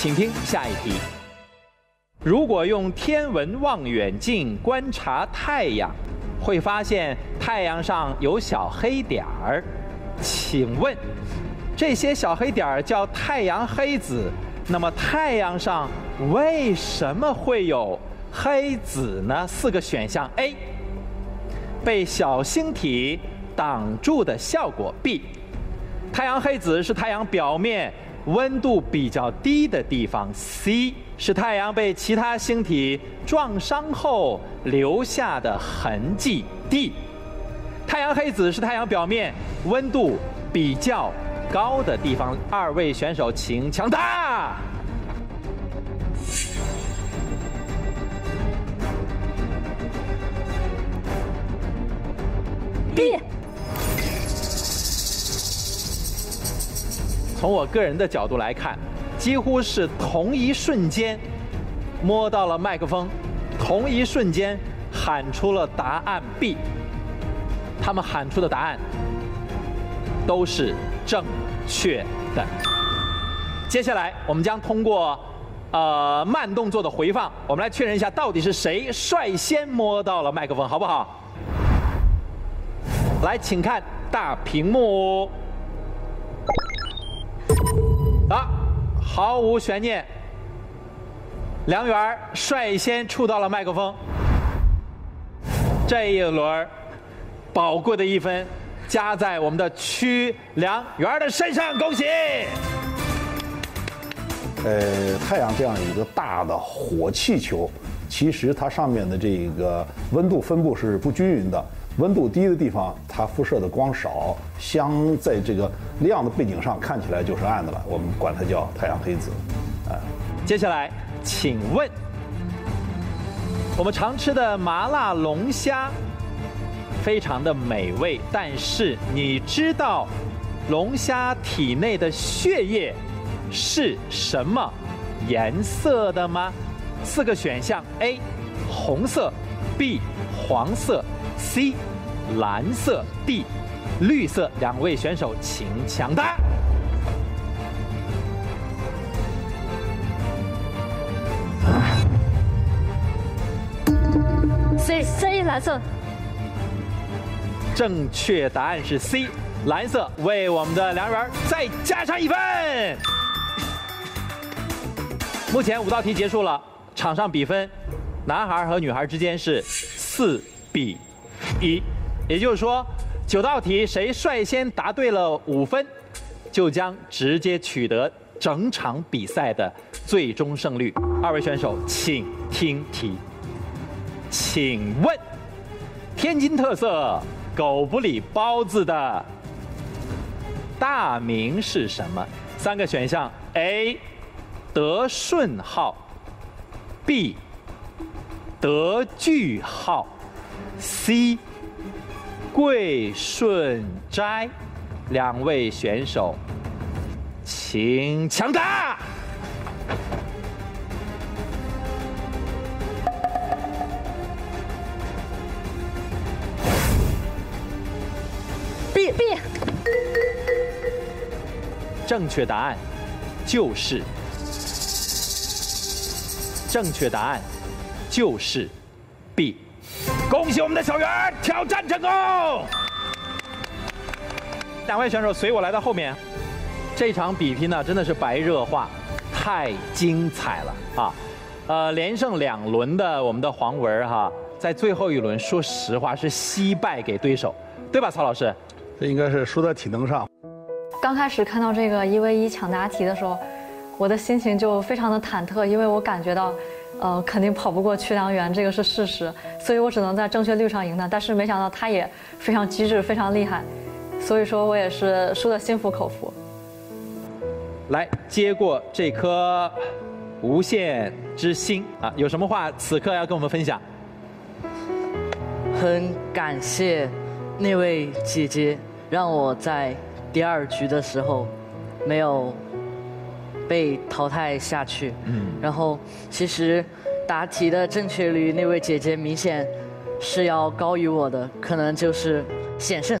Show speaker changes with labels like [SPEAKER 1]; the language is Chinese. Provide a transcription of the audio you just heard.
[SPEAKER 1] 请听下一题。如果用天文望远镜观察太阳，会发现太阳上有小黑点儿。请问，这些小黑点儿叫太阳黑子？那么太阳上为什么会有黑子呢？四个选项：A. 被小星体挡住的效果；B. 太阳黑子是太阳表面温度比较低的地方；C. 是太阳被其他星体撞伤后留下的痕迹；D. 太阳黑子是太阳表面温度比较。高的地方，二位选手请抢答。从我个人的角度来看，几乎是同一瞬间摸到了麦克风，同一瞬间喊出了答案 B。他们喊出的答案都是。正确的。接下来，我们将通过呃慢动作的回放，我们来确认一下到底是谁率先摸到了麦克风，好不好？来，请看大屏幕。毫无悬念，梁园率先触到了麦克风。这一轮宝贵的一分。加在我们的曲梁园的身上，恭喜！
[SPEAKER 2] 呃，太阳这样一个大的火气球，其实它上面的这个温度分布是不均匀的。温度低的地方，它辐射的光少，相在这个亮的背景上看起来就是暗的了。我们管它叫太阳黑子。
[SPEAKER 1] 啊，接下来，请问我们常吃的麻辣龙虾。非常的美味，但是你知道龙虾体内的血液是什么颜色的吗？四个选项：A. 红色，B. 黄色，C. 蓝色，D. 绿色。两位选手请抢答。
[SPEAKER 3] C C 蓝色。
[SPEAKER 1] 正确答案是 C，蓝色，为我们的梁元再加上一分。目前五道题结束了，场上比分，男孩和女孩之间是四比一，也就是说，九道题谁率先答对了五分，就将直接取得整场比赛的最终胜率。二位选手，请听题，请问，天津特色。狗不理包子的大名是什么？三个选项：A. 德顺号，B. 德句号，C. 贵顺斋。两位选手，请抢答。
[SPEAKER 3] B，
[SPEAKER 1] 正确答案就是正确答案就是 B。恭喜我们的小圆挑战成功！两位选手随我来到后面，这场比拼呢真的是白热化，太精彩了啊！呃，连胜两轮的我们的黄文哈，在最后一轮说实话是惜败给对手，对吧，曹老师？
[SPEAKER 2] 这应该是输在体能上。
[SPEAKER 4] 刚开始看到这个一 v 一抢答题的时候，我的心情就非常的忐忑，因为我感觉到，呃，肯定跑不过曲良元，这个是事实，所以我只能在正确率上赢他。但是没想到他也非常机智，非常厉害，所以说我也是输的心服口服。
[SPEAKER 1] 来接过这颗无限之星啊，有什么话此刻要跟我们分享？
[SPEAKER 5] 很感谢那位姐姐。让我在第二局的时候没有被淘汰下去。嗯。然后，其实答题的正确率，那位姐姐明显是要高于我的，可能就是险胜。